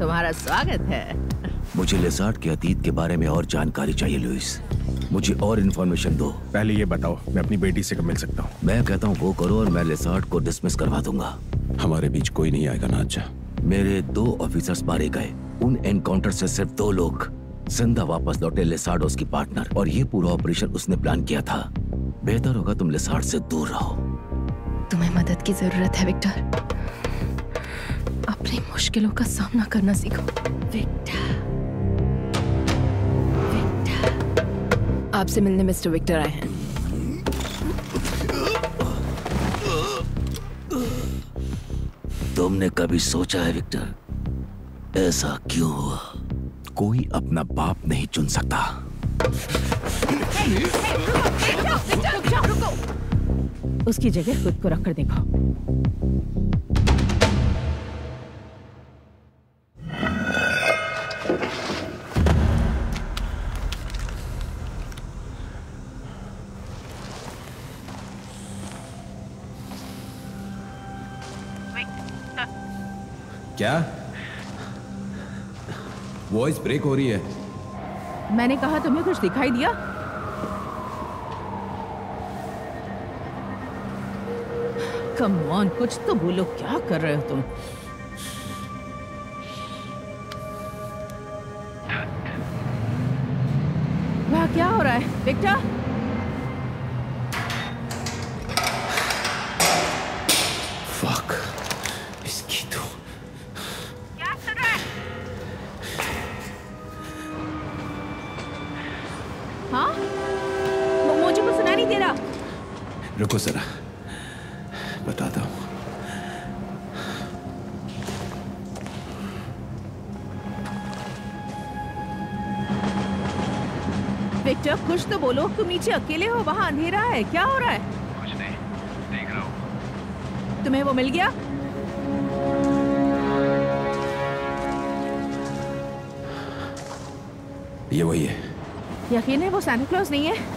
तुम्हारा स्वागत है। मुझे लेसार्ड के अतीत के बारे में और जानकारी चाहिए लुइस मुझे और इन्फॉर्मेशन दो। पहले ये बताओ मैं अपनी बेटी से कब मिल सकता हूँ? मैं कहता हूँ वो करो और मैं लेसार्ड को डिसमिस करवा दूँगा। हमारे बीच कोई नहीं आएगा नाजा मेरे दो ऑफिसर्स मारे गए। उन एनकाउंटर से सिर्फ़ दो लोग। ज़िंदा वापस लौटे लेसार्ड और उसकी पार्टनर और ये पूरा ऑपरेशन उसने प्लान किया था। बेहतर होगा तुम लेसार्ड से दूर रहो। तुम्हें मदद की ज़रूरत है विक्टर अपनी मुश्किलों का सामना करना सीखो। विक्टर। विक्टर। आपसे मिलने मिस्टर विक्टर आए हैं। तुमने कभी सोचा है विक्टर ऐसा क्यों हुआ? कोई अपना बाप नहीं चुन सकता। उसकी जगह खुद को रखकर देखो। क्या? वॉइस ब्रेक हो रही है। मैंने कहा तुम्हें कुछ दिखाई दिया। कम ऑन कुछ तो बोलो, क्या कर रहे हो तुम? वहाँ, क्या हो रहा है? विक्टर तो बोलो तुम नीचे अकेले हो वहाँ अंधेरा है। क्या हो रहा है? कुछ नहीं। देख रहा हूँ। तुम्हें वो मिल गया? ये वही है। यकीन है वो सैंटा क्लॉज नहीं है?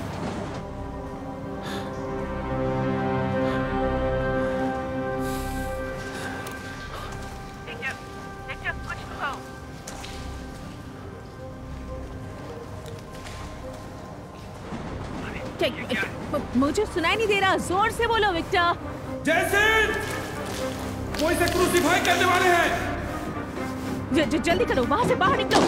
मुझे सुनाई नहीं दे रहा। ज़ोर से बोलो विक्टर। जैसे वो इसे क्रूसीफाई करने वाले हैं। जल्दी करो वहाँ से बाहर निकलो।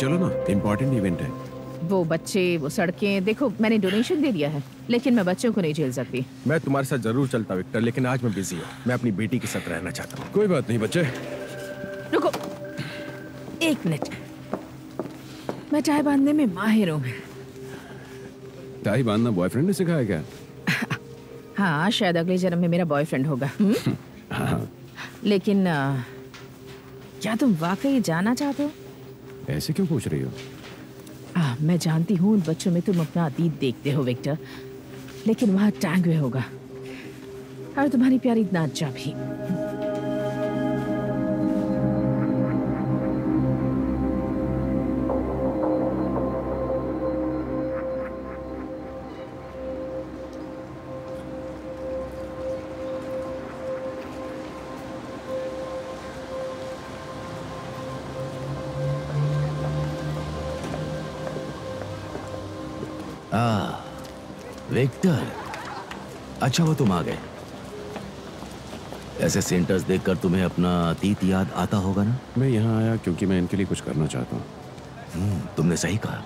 चलो ना इम्पोर्टेंट इवेंट है। वो बच्चे वो सड़कें देखो मैंने डोनेशन दे दिया है लेकिन मैं बच्चों को नहीं झेल सकती। मैं तुम्हारे साथ ज़रूर चलता विक्टर लेकिन आज मैं बिज़ी हूँ। मैं अपनी बेटी के साथ रहना चाहता हूँ। कोई बात नहीं बच्चे। रुको। एक मिनट। मैं चाय बांधने में माहिर हूँ। टाई बांधना बॉयफ्रेंड ने सिखाया क्या? हाँ शायद अगले जन्म में मेरा बॉयफ्रेंड होगा हम्म? हाँ। लेकिन क्या तुम वाकई जाना चाहते हो? ऐसे क्यों पूछ रही हो? आ, मैं जानती हूँ उन बच्चों में तुम अपना अतीत देखते हो विक्टर। लेकिन वहाँ टैंगवे होगा। और तुम्हारी प्यारी नाचा भी। विक्टर अच्छा वो तुम आ गए। ऐसे सेंटर्स देखकर तुम्हें अपना अतीत याद आता होगा ना? मैं यहाँ आया क्योंकि मैं इनके लिए कुछ करना चाहता हूँ। हम्म, तुमने सही कहा।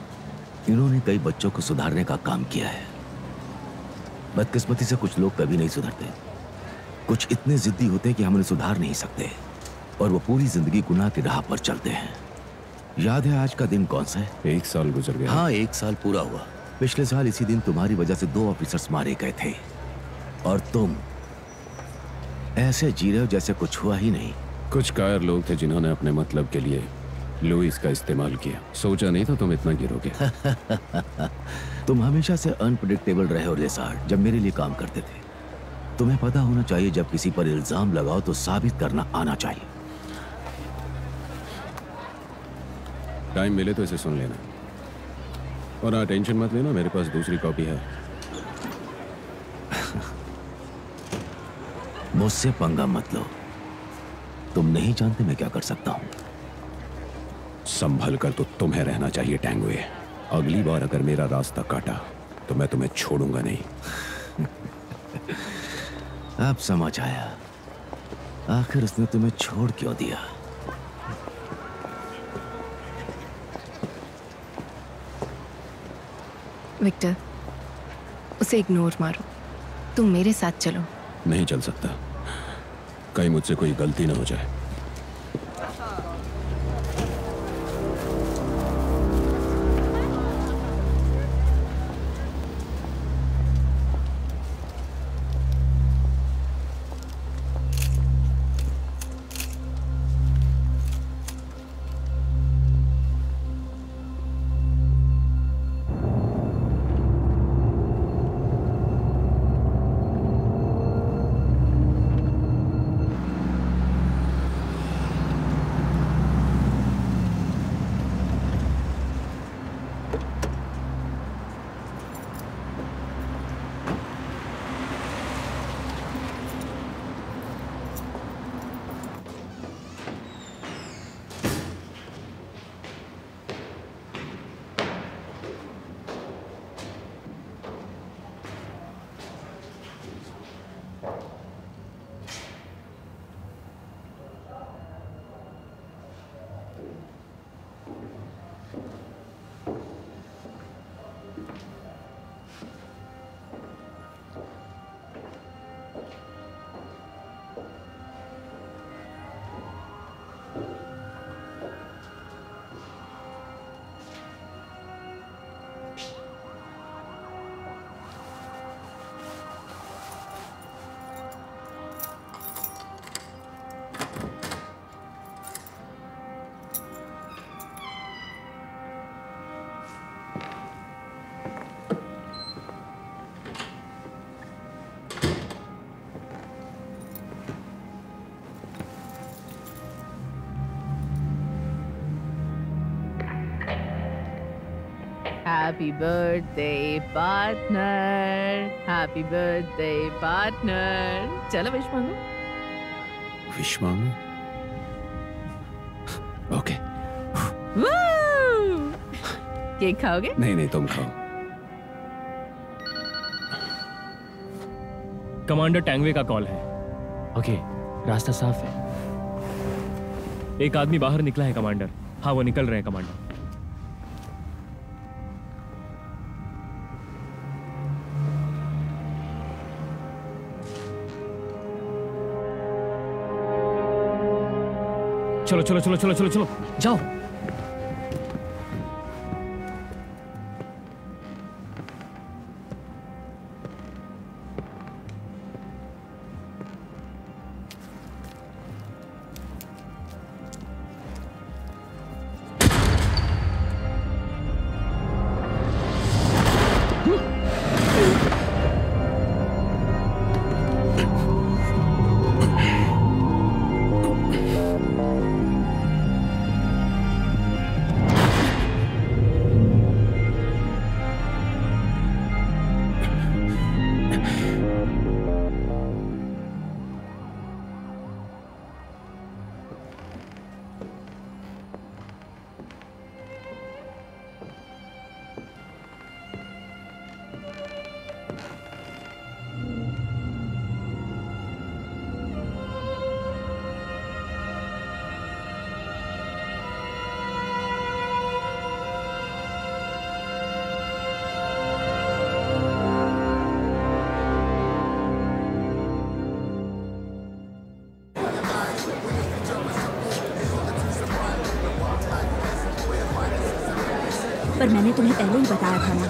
इन्होंने कई बच्चों को सुधारने का काम किया है। बदकिस्मती से कुछ लोग कभी नहीं सुधरते। कुछ इतने जिद्दी होते हैं कि हम उन्हें सुधार नहीं सकते। और वो पूरी ज़िंदगी गुनाह की राह पर चलते हैं। याद है आज का दिन कौन सा है? एक साल गुजर गया। हाँ एक साल पूरा हुआ। पिछले साल इसी दिन तुम्हारी वजह से दो ऑफिसर्स मारे गए थे। और तुम ऐसे जी रहे हो जैसे कुछ हुआ ही नहीं। कुछ कायर लोग थे जिन्होंने अपने मतलब के लिए लुइस का इस्तेमाल किया। सोचा नहीं था तुम इतना गिरोगे। तुम हमेशा से अनप्रडिक्टेबल रहे हो लेसार्ड जब मेरे लिए काम करते थे। तुम्हें पता होना चाहिए जब किसी पर इल्ज़ाम लगाओ तो साबित करना आना चाहिए। टाइम मिले तो इसे सुन लेना। और हाँ टेंशन मत लेना मेरे पास दूसरी कॉपी है। मुझसे पंगा मत लो। तुम नहीं जानते मैं क्या कर सकता हूँ। संभल कर तो तुम्हें रहना चाहिए टैंगवे अगली बार अगर मेरा रास्ता काटा तो मैं तुम्हें छोड़ूँगा नहीं। अब समझ आया। आखिर उसने तुम्हें छोड़ क्यों दिया? विक्टर, उसे इग्नोर मारो। तुम मेरे साथ चलो। नहीं चल सकता। कहीं मुझसे कोई गलती ना हो जाए। Happy birthday, partner. Happy birthday, partner. चलो विश मांगो विश मांगू ओके केक खाओगे? नहीं नहीं तुम खाओ। कमांडर टैंगवे का कॉल है। ओके रास्ता साफ़ है। एक आदमी बाहर निकला है कमांडर हाँ वो निकल रहे हैं कमांडर चलो चलो चलो चलो चलो चलो। जाओ। मैंने तुम्हें पहले ही बताया था ना।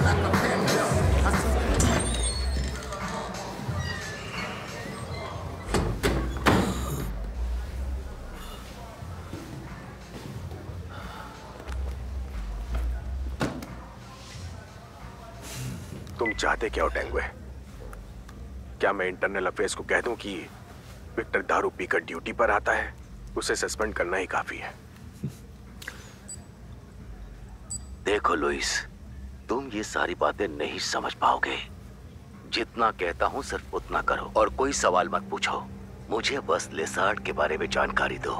तुम चाहते क्या हो टेंगुए क्या मैं इंटरनल अफेयर्स को कह दूँ कि विक्टर दारू पीकर ड्यूटी पर आता है? उसे सस्पेंड करना ही काफ़ी है। देखो लुइस तुम ये सारी बातें नहीं समझ पाओगे। जितना कहता हूँ सिर्फ़ उतना करो और कोई सवाल मत पूछो। मुझे बस लेसार्ड के बारे में जानकारी दो।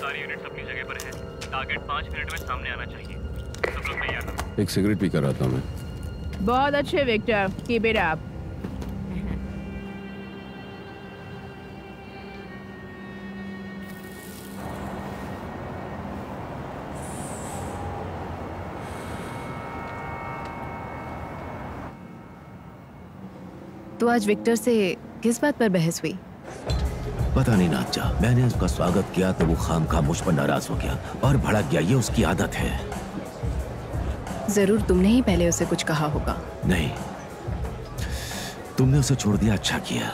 सारी यूनिट्स अपनी जगह पर हैं। टारगेट पाँच मिनट में सामने आना चाहिए। सब लोग तैयार एक सिगरेट पी कर आता हूँ मैं। बहुत अच्छे विक्टर कीप इट अप तो आज विक्टर से किस बात पर बहस हुई? पता नहीं नाचा मैंने उसका स्वागत किया तो वो खाम खा मुझ पर नाराज़ हो गया और भड़क गया। ये उसकी आदत है। ज़रूर तुमने ही पहले उसे कुछ कहा होगा। नहीं। तुमने उसे छोड़ दिया अच्छा किया।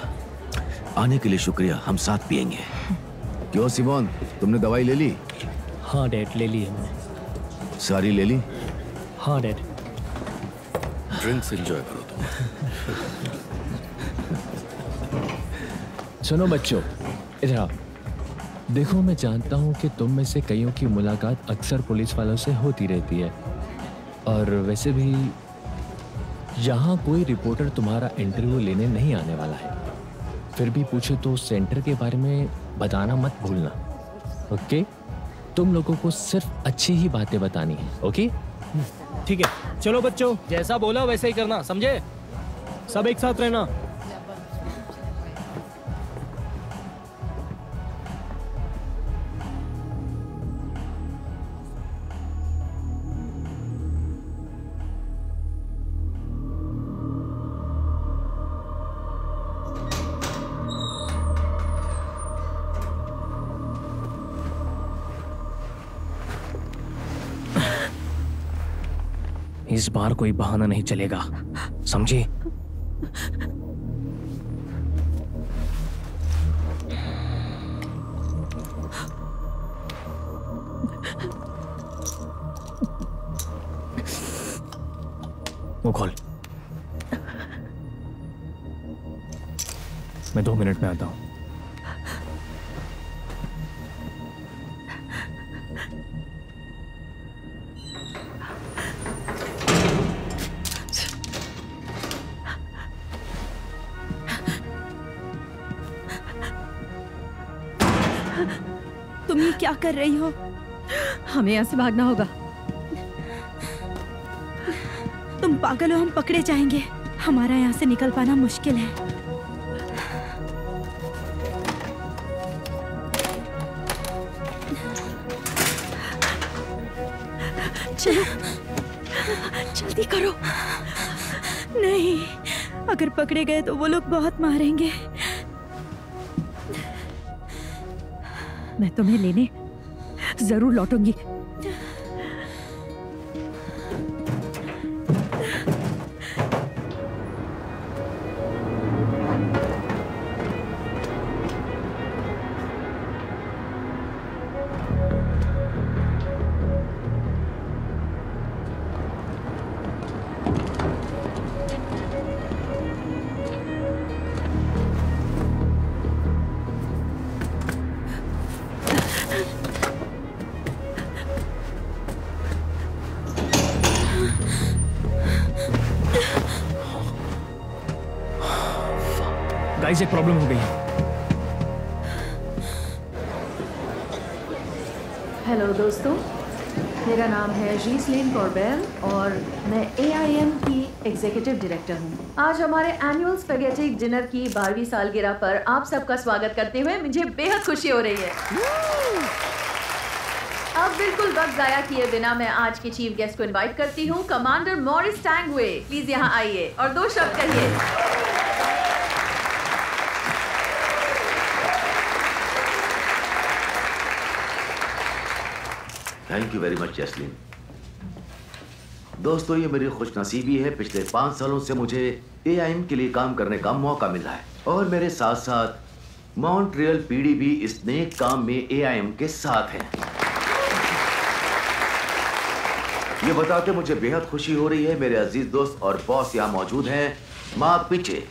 आने के लिए शुक्रिया हम साथ पियेंगे। क्यों सिमोन तुमने दवाई ले ली? हाँ डैड ले ली है मैंने सारी ले ली? हाँ डैड। ड्रिंक्स एंजॉय करो तुम। सुनो बच्चों इधर आओ। देखो मैं जानता हूँ कि तुम में से कईयों की मुलाकात अक्सर पुलिस वालों से होती रहती है। और वैसे भी यहाँ कोई रिपोर्टर तुम्हारा इंटरव्यू लेने नहीं आने वाला है। फिर भी पूछे तो सेंटर के बारे में बताना मत भूलना ओके तुम लोगों को सिर्फ़ अच्छी ही बातें बतानी है ओके ठीक है, चलो बच्चों, जैसा बोला वैसे ही करना, समझे? सब एक साथ रहना। बार कोई बहाना नहीं चलेगा। समझे? वो खोल। मैं दो मिनट में आता हूँ। तुम ये क्या कर रही हो? हमें यहाँ से भागना होगा। तुम पागल हो हम पकड़े जाएँगे। हमारा यहाँ से निकल पाना मुश्किल है। चलो। जल्दी करो। नहीं अगर पकड़े गए तो वो लोग बहुत मारेंगे। मैं तुम्हें लेने ज़रूर लौटूँगी। एक प्रॉब्लम हो गई है। हेलो दोस्तों। मेरा नाम है जीसलिन कॉर्बेल और मैं ए की एग्जीक्यूटिव डायरेक्टर हूँ। आज हमारे एनुअल स्पेगेटिक डिनर की बारहवीं सालगिरह पर आप सबका स्वागत करते हुए मुझे बेहद खुशी हो रही है। अब बिल्कुल वक्त जाया किए बिना मैं आज के चीफ गेस्ट को इनवाइट करती हूँ। कमांडर मॉरिस टैंगवे प्लीज़ यहाँ आइए और दो शब्द कहिए। Thank you very much Jasleen दोस्तों, ये मेरी खुशनसीबी है, पिछले पाँच सालों से मुझे एआईएम के लिए काम करने का मौका मिला है। और मेरे साथ साथ मॉन्ट्रियल पीडी भी इस नेक काम में एआईएम के साथ है। ये बताते मुझे बेहद खुशी हो रही है, मेरे अज़ीज़ दोस्त और बॉस यहाँ मौजूद हैं, माँ पीछे।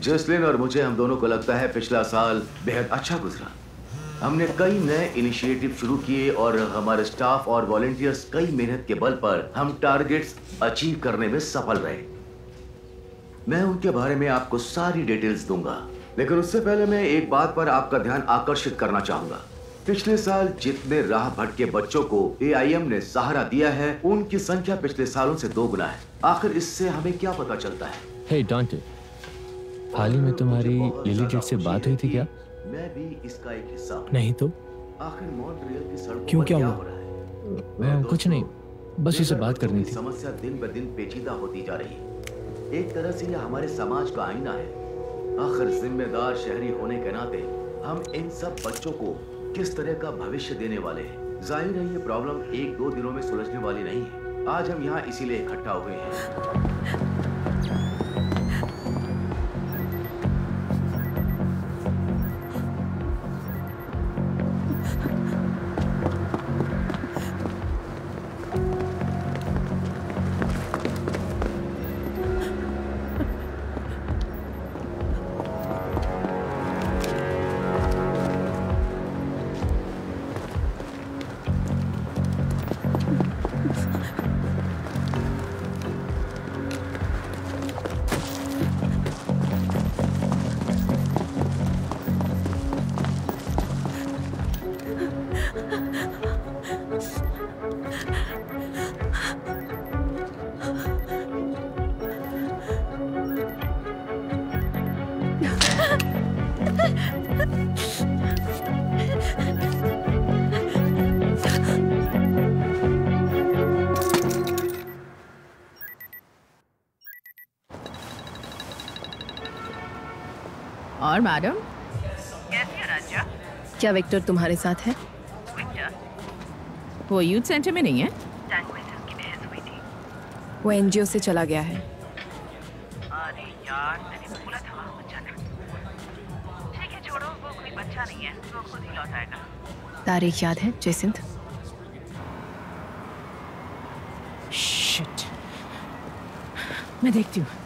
जसलिन और मुझे, हम दोनों को लगता है पिछला साल बेहद अच्छा गुजरा। हमने कई नए इनिशिएटिव शुरू किए और हमारे स्टाफ और वॉलेंटियर्स कई मेहनत के बल पर हम टारगेट्स अचीव करने में सफल रहे। मैं उनके बारे में आपको सारी डिटेल्स दूँगा लेकिन उससे पहले मैं एक बात पर आपका ध्यान आकर्षित करना चाहूँगा। पिछले साल जितने राह भटके बच्चों को एआईएम ने सहारा दिया है उनकी संख्या पिछले सालों से दो गुना है। आखिर इससे हमें क्या पता चलता है? हे डॉन्टे हाल ही में तुम्हारी लिली से बात हुई थी क्या? मैं भी इसका एक हिस्सा हूँ। नहीं तो? आखिर मॉन्ट्रियल की सड़कों क्यों, क्या हुआ? हो रहा है? हाँ, कुछ नहीं बस इसे बात करनी थी। समस्या दिन ब दिन पेचीदा होती जा रही है। एक तरह से यह हमारे समाज का आईना है। आखिर जिम्मेदार शहरी होने के नाते हम इन सब बच्चों को किस तरह का भविष्य देने वाले हैं? ज़ाहिर है ये प्रॉब्लम एक दो दिनों में सुलझने वाली नहीं है। आज हम यहाँ इसीलिए इकट्ठा हुए हैं। और मैडम? क्या विक्टर तुम्हारे साथ है? वो यूथ सेंटर में नहीं है? वो एनजीओ से चला गया है। अरे यार मैंने बोला था वहाँ जाना। ठीक है छोड़ो वो कोई बच्चा नहीं है वो खुद ही लौट आएगा। तारीख याद है जयसिंथ शिट मैं देखती हूँ।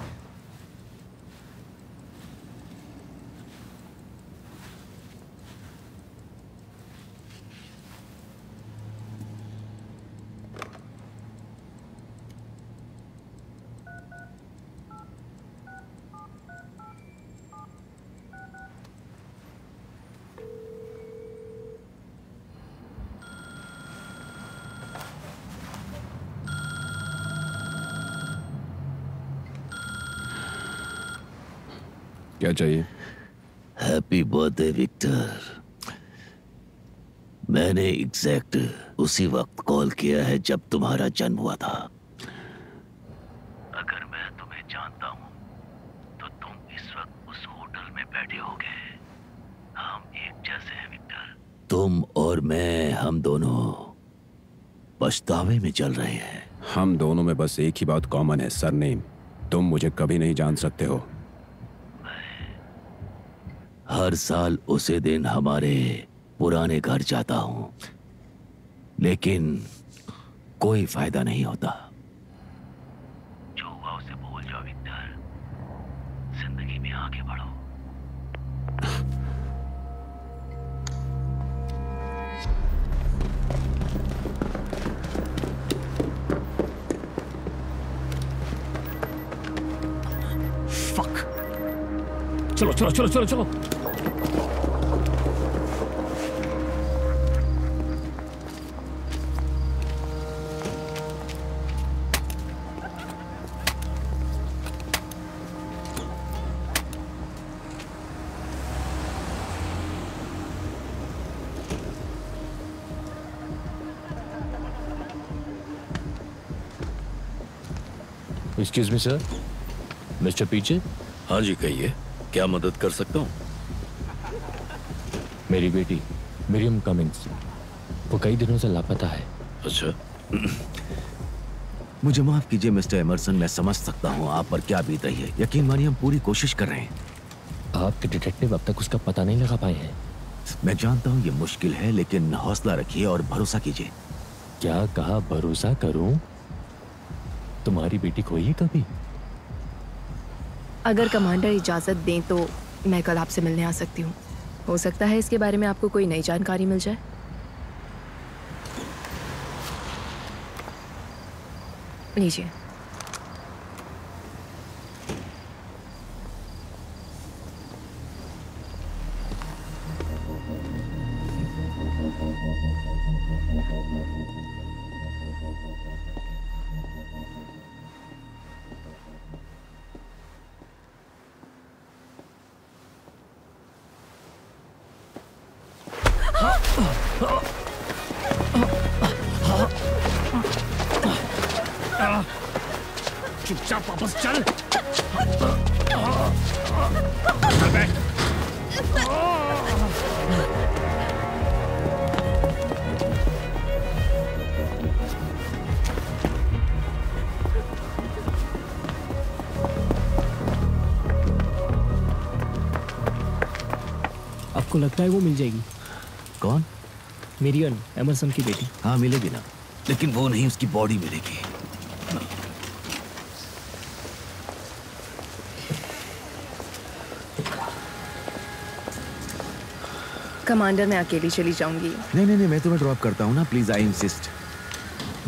क्या चाहिए? हैप्पी बर्थडे विक्टर मैंने एग्जैक्ट उसी वक्त कॉल किया है जब तुम्हारा जन्म हुआ था। अगर मैं तुम्हें जानता हूँ तो तुम इस वक्त उस होटल में बैठे होगे। हम एक जैसे हैं विक्टर तुम और मैं हम दोनों पछतावे में चल रहे हैं। हम दोनों में बस एक ही बात कॉमन है सरनेम तुम मुझे कभी नहीं जान सकते हो। हर साल उसे दिन हमारे पुराने घर जाता हूँ। लेकिन कोई फ़ायदा नहीं होता। जो हुआ उसे भूल जाओ विक्टर ज़िंदगी में आगे बढ़ो। फक चलो चलो चलो चलो चलो। एक्सक्यूज मी सर मिस्टर पीछे हाँ जी कहिए। क्या मदद कर सकता हूँ? मेरी बेटी मिरियम कमिंग्स वो कई दिनों से लापता है। अच्छा। मुझे माफ़ कीजिए मिस्टर एमरसन मैं समझ सकता हूँ आप पर क्या बीत रही है। यकीन मानिए हम पूरी कोशिश कर रहे हैं। आपके डिटेक्टिव अब तक उसका पता नहीं लगा पाए हैं। मैं जानता हूँ ये मुश्किल है लेकिन हौसला रखिए और भरोसा कीजिए। क्या कहा भरोसा करूँ? तुम्हारी बेटी खोई है कभी? अगर कमांडर इजाज़त दें तो मैं कल आपसे मिलने आ सकती हूँ। हो सकता है इसके बारे में आपको कोई नई जानकारी मिल जाए। लीजिए। आपको लगता है वो मिल जाएगी। कौन? मिरियन एमरसन की बेटी। हाँ मिलेगी ना। लेकिन वो नहीं उसकी बॉडी मिलेगी। कमांडर मैं अकेली चली जाऊँगी। नहीं नहीं नहीं मैं तुम्हें ड्रॉप करता हूँ ना please I insist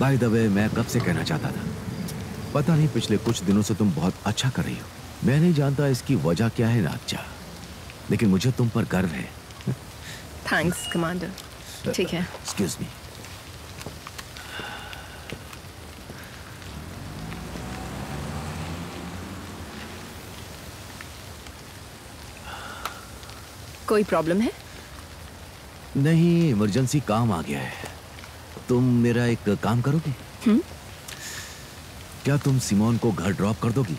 by the way मैं कब से कहना चाहता था? पता नहीं पिछले कुछ दिनों से तुम बहुत अच्छा कर रही हो। मैं नहीं जानता इसकी वजह क्या है नाचा लेकिन मुझे तुम पर गर्व है। थैंक्स कमांडर ठीक है एक्सक्यूज मी कोई प्रॉब्लम है? नहीं इमरजेंसी काम आ गया है। तुम मेरा एक काम करोगे? हम्म? क्या तुम सिमोन को घर ड्रॉप कर दोगी?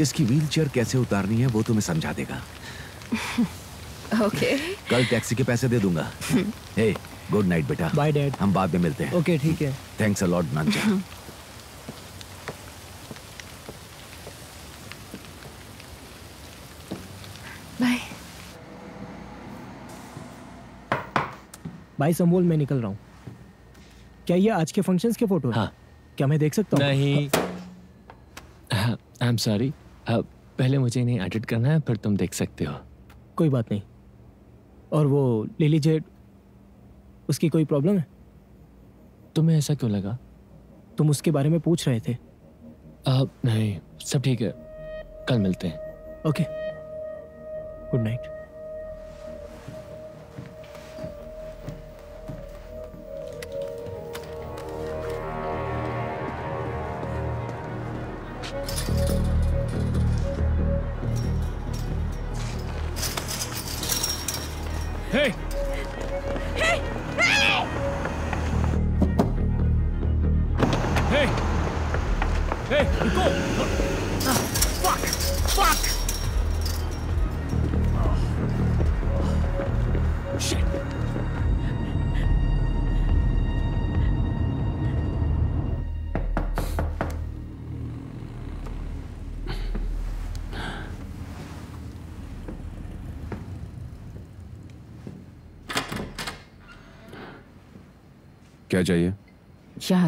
इसकी व्हीलचेयर कैसे उतारनी है वो तुम्हें समझा देगा। ओके कल टैक्सी के पैसे दे दूँगा। हे गुड नाइट बेटा। बाय डैड हम बाद में मिलते हैं। ओके ठीक है। Thanks a lot bye bye संबोल मैं निकल रहा हूँ। क्या ये आज के फ़ंक्शंस के फ़ोटो हाँ? क्या मैं देख सकता हूँ? नहीं। आई एम सॉरी पहले मुझे इन्हें एडिट करना है फिर तुम देख सकते हो। कोई बात नहीं। और वो लिली जेड उसकी कोई प्रॉब्लम है? तुम्हें ऐसा क्यों लगा? तुम उसके बारे में पूछ रहे थे। आप नहीं सब ठीक है। कल मिलते हैं। ओके गुड नाइट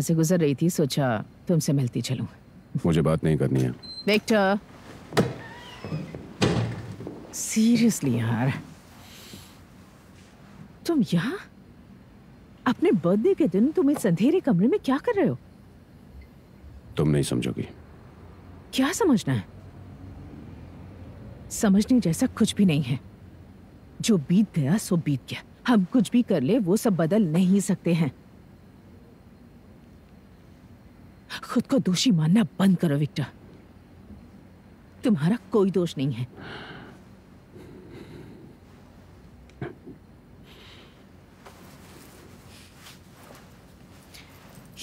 से गुजर रही थी सोचा तुमसे मिलती चलूँ। मुझे बात नहीं करनी है। विक्टर सीरियसली यार। तुम यहाँ? अपने बर्थडे के दिन तुम इस अंधेरे कमरे में क्या कर रहे हो? तुम नहीं समझोगी। क्या समझना है? समझने जैसा कुछ भी नहीं है। जो बीत गया सो बीत गया। हम कुछ भी कर ले वो सब बदल नहीं सकते हैं। खुद को दोषी मानना बंद करो विक्टर। तुम्हारा कोई दोष नहीं है।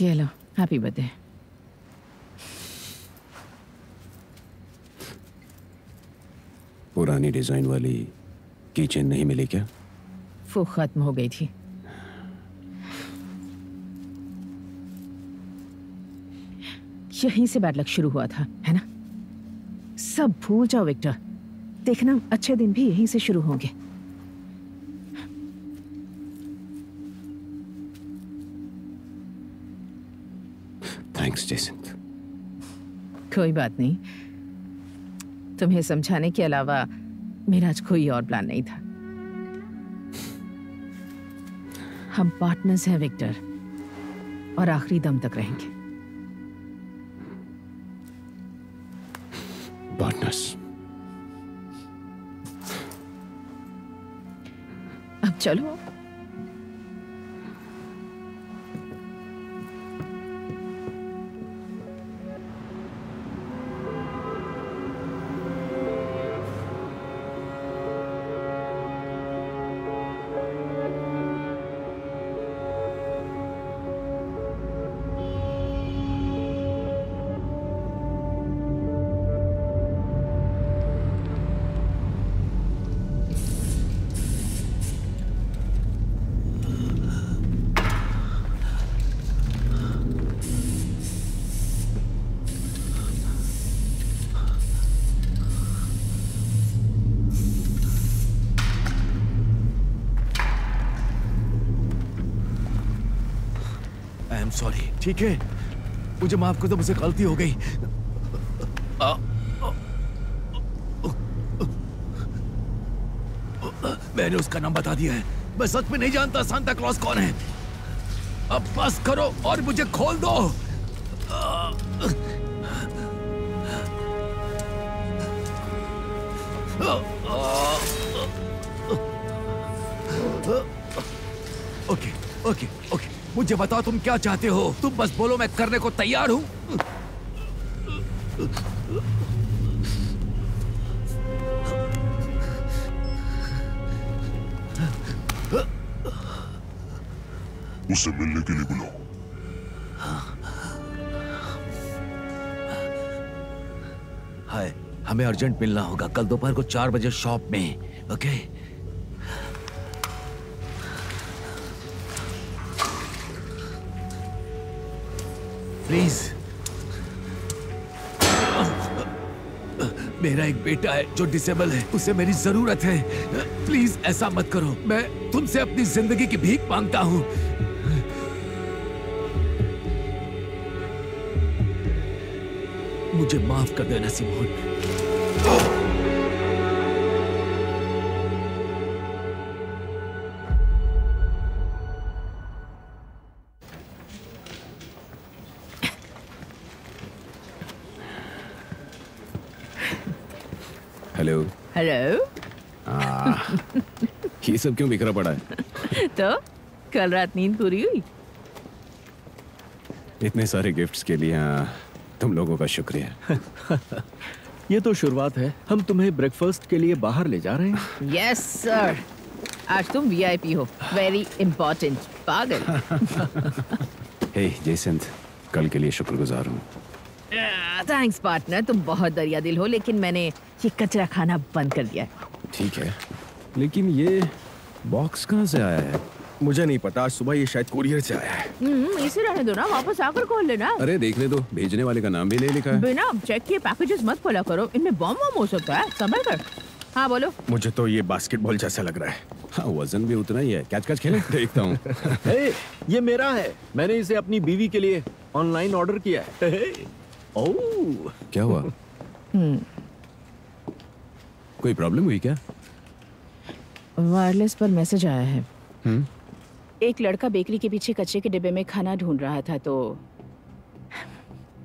ये लो हैप्पी बर्थडे। पुरानी डिज़ाइन वाली किचन नहीं मिली क्या? वो खत्म हो गई थी। यहीं से बैड लक शुरू हुआ था है ना? सब भूल जाओ विक्टर। देखना अच्छे दिन भी यहीं से शुरू होंगे। थैंक्स जेसिंथ कोई बात नहीं। तुम्हें समझाने के अलावा मेरा आज कोई और प्लान नहीं था। हम पार्टनर्स हैं विक्टर और आखिरी दम तक रहेंगे। पार्टनर्स अब चलो। ठीक है। मुझे माफ़ कर दो मुझसे गलती हो गई। आ, मैंने उसका नाम बता दिया है। मैं सच में नहीं जानता सांता क्लॉस कौन है। अब बस करो और मुझे खोल दो। मुझे बताओ तुम क्या चाहते हो? तुम बस बोलो मैं करने को तैयार हूँ। उसे मिलने के लिए बुलाओ। हाय हमें अर्जेंट मिलना होगा। कल दोपहर को चार बजे शॉप में ओके? प्लीज़ मेरा एक बेटा है जो डिसेबल है। उसे मेरी ज़रूरत है। प्लीज़ ऐसा मत करो। मैं तुमसे अपनी ज़िंदगी की भीख माँगता हूँ। मुझे माफ़ कर देना, सिमोन। ये सब क्यों बिखरा पड़ा है? तो कल रात नींद पूरी हुई? इतने सारे गिफ्ट्स के लिए हाँ, तुम लोगों का शुक्रिया। ये तो शुरुआत है। हम तुम्हें ब्रेकफास्ट के लिए बाहर ले जा रहे हैं। यस सर आज तुम वीआईपी हो। वेरी इंपॉर्टेंट पागल। हे जेसिंथ कल के लिए शुक्रगुजार हूँ। थैंक्स पार्टनर तुम बहुत दरिया दिल हो लेकिन मैंने ये कचरा खाना बंद कर दिया है। ठीक है। लेकिन ये बॉक्स कहाँ से आया है? मुझे नहीं पता आज सुबह ये शायद कुरियर से आया है। हम्म, इसे रहने दो ना वापस आकर खोल लेना। अरे देखने दो भेजने वाले का नाम भी नहीं लिखा है। बिना चेक किए पैकेजेस मत खोला करो इनमें बॉम्ब वॉम्ब हो सकता है समझ कर हाँ बोलो। मुझे तो ये बास्केटबॉल जैसा लग रहा है। हाँ वज़न भी उतना ही है। कैच कैच खेले? देखता हूँ। ये मेरा है। मैंने इसे अपनी बीवी के लिए ऑनलाइन ऑर्डर किया है। ओह। क्या हुआ? कोई प्रॉब्लम हुई क्या? वायरलेस पर मैसेज आया है। हम्म। एक लड़का बेकरी के पीछे कच्चे के डिब्बे में खाना ढूंढ रहा था तो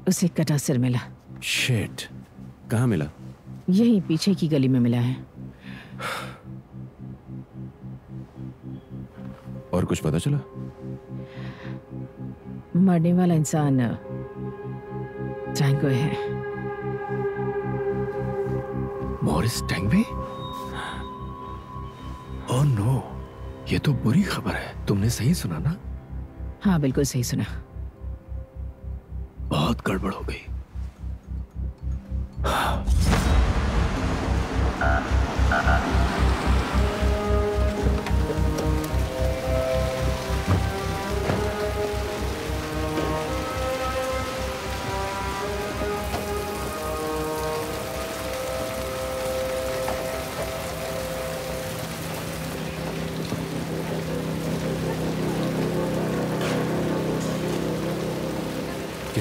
उसे कटा सिर मिला। शिट कहाँ मिला? यही पीछे की गली में मिला है। और कुछ पता चला? मरने वाला इंसान टैंगो है। मॉरिस टैंगवे ओह नो ये तो बुरी खबर है। तुमने सही सुना ना? हाँ बिल्कुल सही सुना। बहुत गड़बड़ हो गई।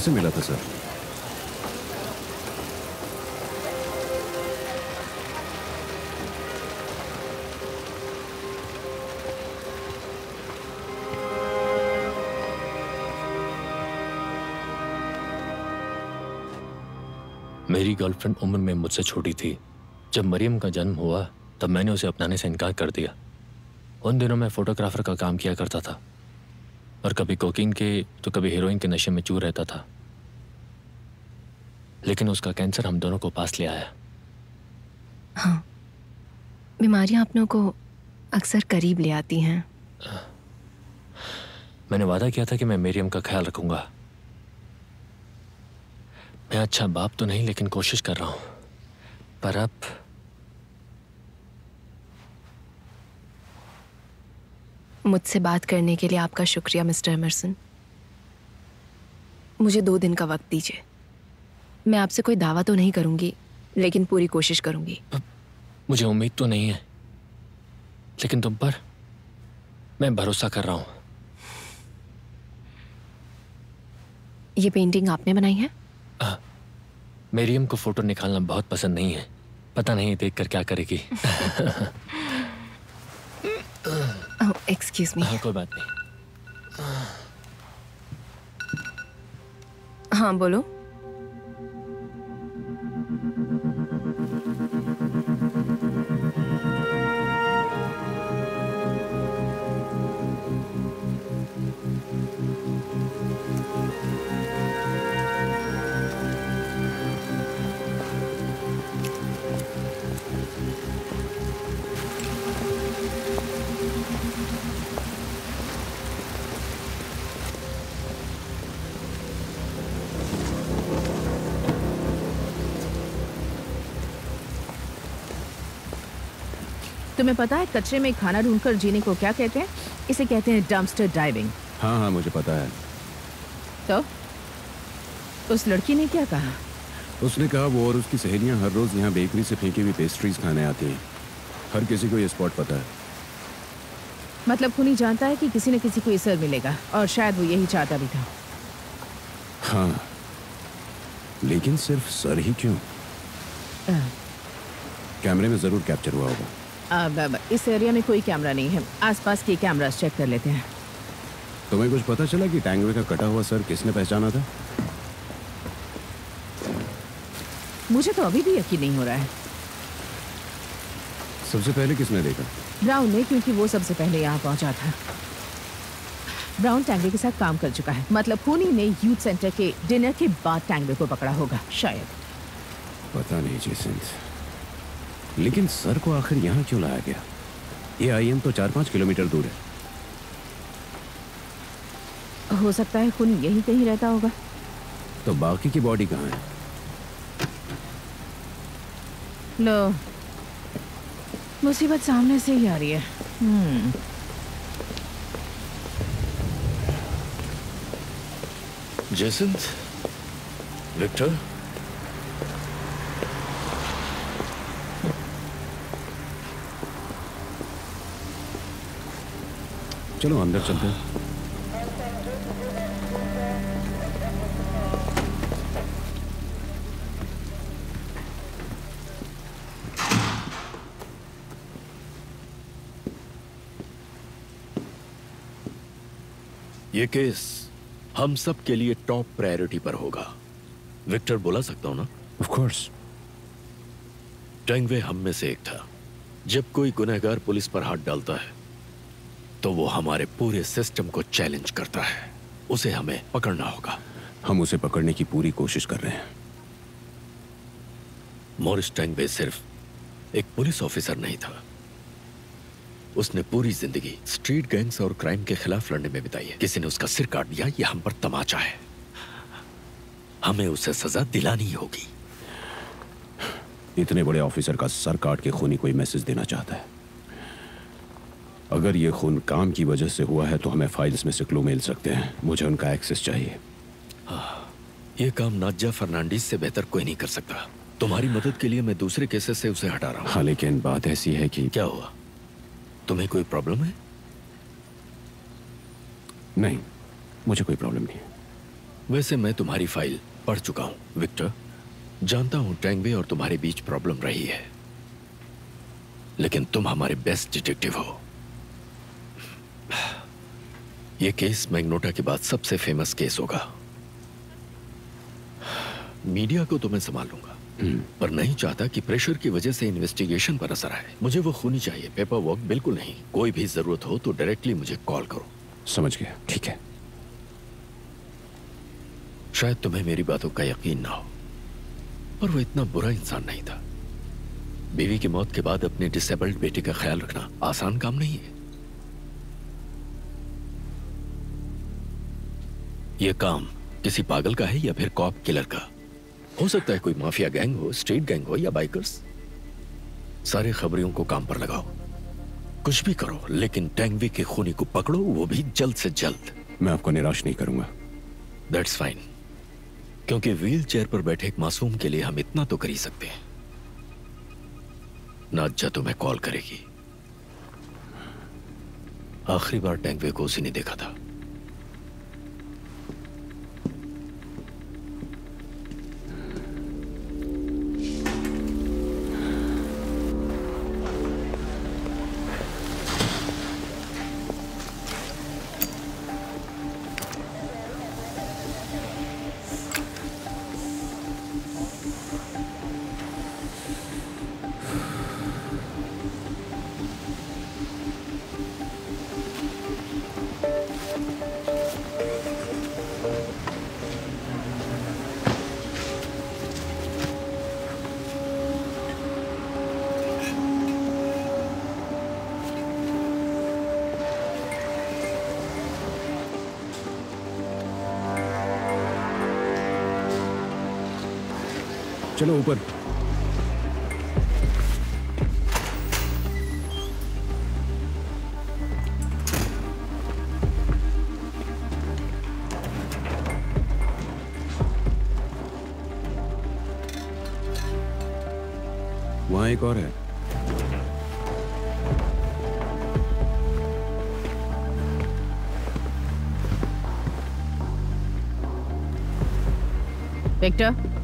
किसे मिला था, सर? मेरी गर्लफ्रेंड उम्र में मुझसे छोटी थी। जब मरियम का जन्म हुआ, तब मैंने उसे अपनाने से इनकार कर दिया। उन दिनों मैं फोटोग्राफर का काम किया करता था। और कभी कोकिंग के तो कभी हीरोइन के नशे में चूर रहता था। लेकिन उसका कैंसर हम दोनों को पास ले आया। हाँ। बीमारियाँ अपनों को अक्सर करीब ले आती हैं। मैंने वादा किया था कि मैं मरियम का ख्याल रखूँगा। मैं अच्छा बाप तो नहीं लेकिन कोशिश कर रहा हूँ। पर अब मुझसे बात करने के लिए आपका शुक्रिया मिस्टर एमरसन। मुझे दो दिन का वक्त दीजिए। मैं आपसे कोई दावा तो नहीं करूँगी लेकिन पूरी कोशिश करूँगी। मुझे उम्मीद तो नहीं है लेकिन तुम पर मैं भरोसा कर रहा हूँ। ये पेंटिंग आपने बनाई है? आ, मेरियम को फ़ोटो निकालना बहुत पसंद नहीं है। पता नहीं देखकर क्या करेगी। एक्सक्यूज मी हाँ कोई बात नहीं। हाँ बोलो। तुम्हें पता है कचरे में खाना ढूंढकर जीने को क्या कहते हैं? इसे कहते हैं डम्पस्टर डाइविंग हाँ हाँ मुझे पता है। तो उस लड़की ने क्या कहा? उसने कहा वो और उसकी सहेलियाँ हर रोज यहाँ बेकरी से फेंकी हुई पेस्ट्रीज खाने आती हैं। हर किसी को ये स्पॉट पता है। मतलब खूनी जानता है कि किसी न किसी को ये सर मिलेगा और शायद वो यही चाहता भी था। हाँ लेकिन सिर्फ़ सर ही क्यों? कैमरे में ज़रूर कैप्चर हुआ होगा। अब इस एरिया में कोई कैमरा नहीं है। आसपास के कैमरास चेक कर लेते हैं। तुम्हें कुछ पता चला कि टैंगवे का कटा हुआ सर किसने पहचाना था? मुझे तो अभी भी यकीन नहीं हो रहा है। सबसे पहले किसने देखा? ब्राउन ने क्योंकि वो सबसे पहले यहाँ पहुँचा था। ब्राउन टैंगवे के साथ काम कर चुका है। मतलब खूनी ने यूथ सेंटर के डिनर के बाद टैंगवे को पकड़ा होगा शायद। पता नहीं जेसेंट लेकिन सर को आखिर यहाँ क्यों लाया गया? ये आईएम तो चार पाँच किलोमीटर दूर है। हो सकता है खूनी यहीं कहीं रहता होगा। तो बाकी की बॉडी कहाँ है? लो। मुसीबत सामने से ही आ रही है। हम्म। जयसंत विक्टर? चलो अंदर चलते हैं। ये केस हम सब के लिए टॉप प्रायोरिटी पर होगा। विक्टर बोला सकता हूँ ना? ऑफ़ कोर्स टेंगवे हम में से एक था। जब कोई गुनहगार पुलिस पर हाथ डालता है तो वो हमारे पूरे सिस्टम को चैलेंज करता है। उसे हमें पकड़ना होगा। हम उसे पकड़ने की पूरी कोशिश कर रहे हैं। मॉरिस टेंगवे सिर्फ़ एक पुलिस ऑफिसर नहीं था। उसने पूरी ज़िंदगी स्ट्रीट गैंग्स और क्राइम के खिलाफ लड़ने में बिताई है। किसी ने उसका सिर काट दिया ये हम पर तमाचा है। हमें उसे सजा दिलानी होगी। इतने बड़े ऑफिसर का सर काट के खूनी कोई मैसेज देना चाहता है। अगर ये खून काम की वजह से हुआ है तो हमें फाइल्स में से क्लू मिल सकते हैं। मुझे उनका एक्सेस चाहिए। ये काम नाज्जा फर्नांडिस से बेहतर कोई नहीं कर सकता। तुम्हारी मदद के लिए मैं दूसरे केसेस से उसे हटा रहा हूँ। हाँ लेकिन बात ऐसी है कि क्या हुआ? तुम्हें कोई प्रॉब्लम है? नहीं मुझे कोई प्रॉब्लम नहीं है। वैसे मैं तुम्हारी फ़ाइल पढ़ चुका हूँ विक्टर जानता हूँ टैंगवे और तुम्हारे बीच प्रॉब्लम रही है। लेकिन तुम हमारे बेस्ट डिटेक्टिव हो। यह केस मैग्नोटा के बाद सबसे फ़ेमस केस होगा। मीडिया को तो मैं संभाल लूँगा पर नहीं चाहता कि प्रेशर की वजह से इन्वेस्टिगेशन पर असर आए। मुझे वो खूनी चाहिए पेपर वर्क बिल्कुल नहीं। कोई भी ज़रूरत हो तो डायरेक्टली मुझे कॉल करो। समझ गया ठीक है। शायद तुम्हें मेरी बातों का यकीन ना हो पर वो इतना बुरा इंसान नहीं था। बीवी की मौत के बाद अपने डिसेबल्ड बेटे का ख्याल रखना आसान काम नहीं है। यह काम किसी पागल का है या फिर कॉप किलर का? हो सकता है कोई माफिया गैंग हो स्ट्रीट गैंग हो या बाइकर्स। सारे खबरियों को काम पर लगाओ। कुछ भी करो लेकिन टैंगवी के खूनी को पकड़ो वो भी जल्द से जल्द। मैं आपको निराश नहीं करूँगा। दैट्स फाइन क्योंकि व्हील चेयर पर बैठे एक मासूम के लिए हम इतना तो कर ही सकते हैं। नाज्जा तुम्हें कॉल करेगी। आखिरी बार टैंकवे को उसी ने देखा था। चलो ऊपर। वहाँ एक और है। विक्टर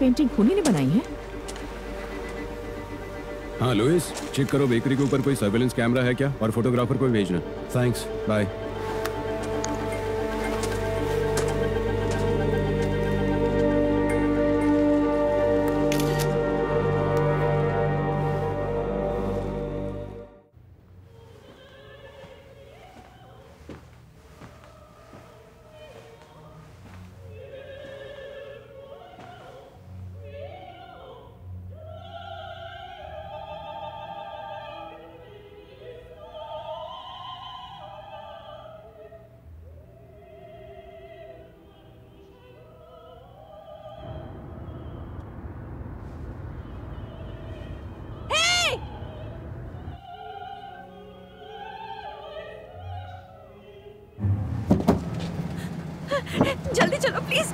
पेंटिंग खूनी ने बनाई है? हाँ लुइस चेक करो बेकरी के ऊपर कोई सर्वेलेंस कैमरा है क्या? और फोटोग्राफर को भेजना। थैंक्स बाय चलो प्लीज़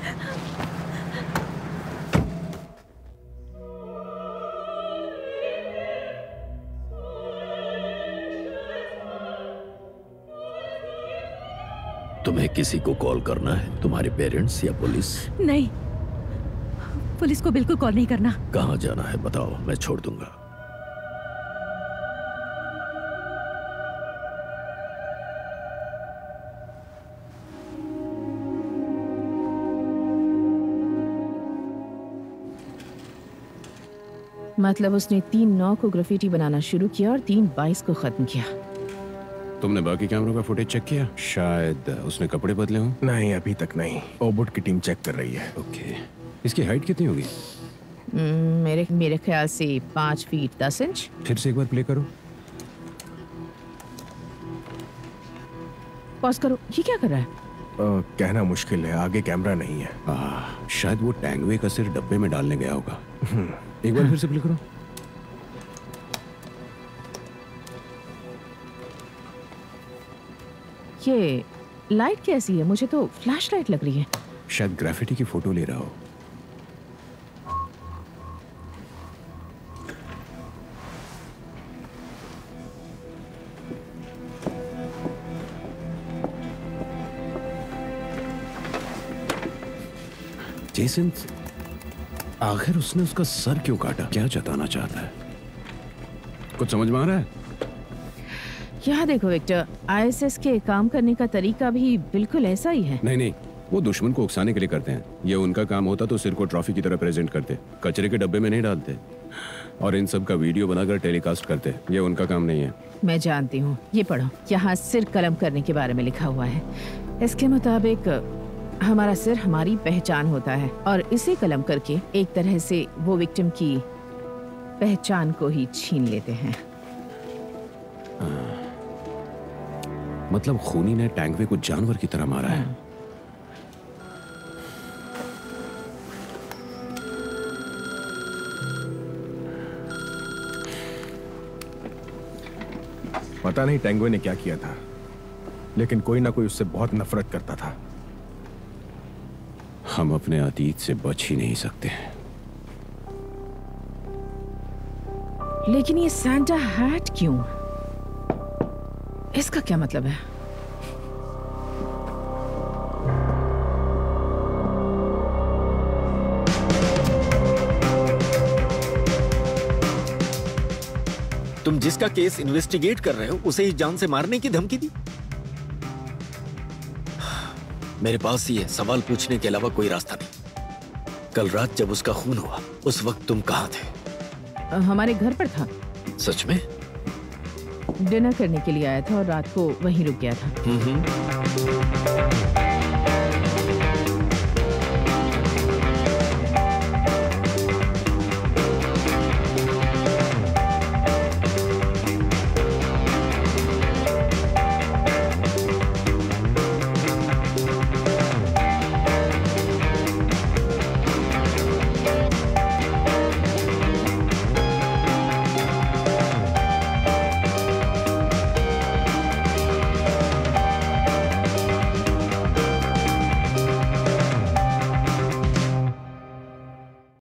तुम्हें किसी को कॉल करना है? तुम्हारे पेरेंट्स या पुलिस नहीं. पुलिस को बिल्कुल कॉल नहीं करना. कहाँ जाना है बताओ? मैं छोड़ दूँगा। मतलब उसने तीन नौ को ग्राफिटी बनाना शुरू किया और तीन बाईस को खत्म किया। तुमने बाकी कैमरों का फुटेज चेक किया? शायद उसने कपड़े बदले हों। नहीं अभी तक नहीं। ओबुट की टीम चेक कर रही है। ओके इसकी हाइट कितनी होगी? हम्म, मेरे मेरे ख्याल से पाँच फीट दस इंच फिर से एक बार प्ले करो। पॉज करो। ये क्या कर रहा है? आ, कहना मुश्किल है। आगे कैमरा नहीं है। आ, शायद वो टैंगवे का सिर डब्बे में डालने गया होगा। एक बार फिर से प्ले करो। ये लाइट कैसी है? मुझे तो फ्लैश लाइट लग रही है। शायद ग्राफिटी की फ़ोटो ले रहा हो। जेसन आखिर उसने उसका सर क्यों काटा? क्या जताना चाहता है? कुछ समझ में आ रहा है? यहाँ देखो विक्टर आईएसएस के काम करने का तरीका भी बिल्कुल ऐसा ही है। नहीं नहीं वो दुश्मन को उकसाने के लिए करते हैं। ये उनका काम होता तो सिर को ट्रॉफी की तरह प्रेजेंट करते। कचरे के डब्बे में नहीं डालते। और इन सब का वीडियो बनाकर टेलीकास्ट करते। ये उनका काम नहीं है। मैं जानती हूँ। ये पढ़ो। यहाँ सिर कलम करने के बारे में लिखा हुआ है। इसके मुताबिक हमारा सिर हमारी पहचान होता है और इसे कलम करके एक तरह से वो विक्टिम की पहचान को ही छीन लेते हैं। मतलब खूनी ने टैंकवे को जानवर की तरह मारा है। पता नहीं टेंगवे ने क्या किया था लेकिन कोई ना कोई उससे बहुत नफरत करता था। हम अपने अतीत से बच ही नहीं सकते। लेकिन ये सैंटा हैट क्यों? इसका क्या मतलब है? तुम जिसका केस इन्वेस्टिगेट कर रहे हो उसे ही जान से मारने की धमकी दी? मेरे पास ही है सवाल पूछने के अलावा कोई रास्ता नहीं। कल रात जब उसका खून हुआ उस वक्त तुम कहाँ थे? हमारे घर पर था। सच में? डिनर करने के लिए आया था और रात को वहीं रुक गया था। हम्म